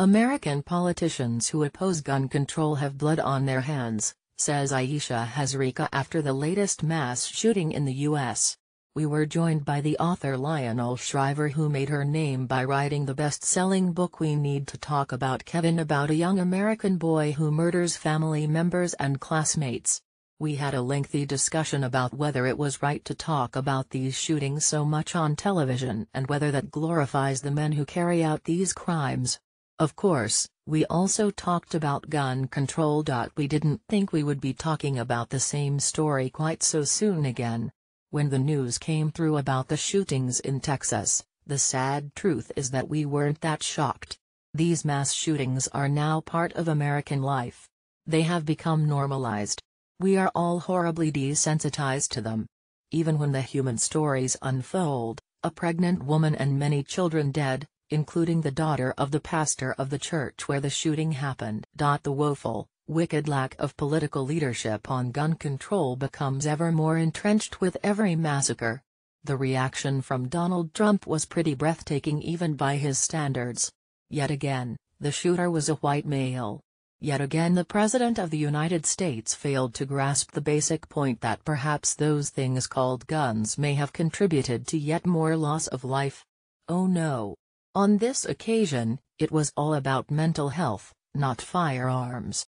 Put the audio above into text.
American politicians who oppose gun control have blood on their hands, says Ayesha Hazarika after the latest mass shooting in the U.S. We were joined by the author Lionel Shriver who made her name by writing the best-selling book We Need to Talk About Kevin about a young American boy who murders family members and classmates. We had a lengthy discussion about whether it was right to talk about these shootings so much on television and whether that glorifies the men who carry out these crimes. Of course, we also talked about gun control. We didn't think we would be talking about the same story quite so soon again. When the news came through about the shootings in Texas, the sad truth is that we weren't that shocked. These mass shootings are now part of American life. They have become normalized. We are all horribly desensitized to them. Even when the human stories unfold, a pregnant woman and many children dead, including the daughter of the pastor of the church where the shooting happened. The woeful, wicked lack of political leadership on gun control becomes ever more entrenched with every massacre. The reaction from Donald Trump was pretty breathtaking even by his standards. Yet again, the shooter was a white male. Yet again the President of the United States failed to grasp the basic point that perhaps those things called guns may have contributed to yet more loss of life. Oh no. On this occasion, it was all about mental health, not firearms.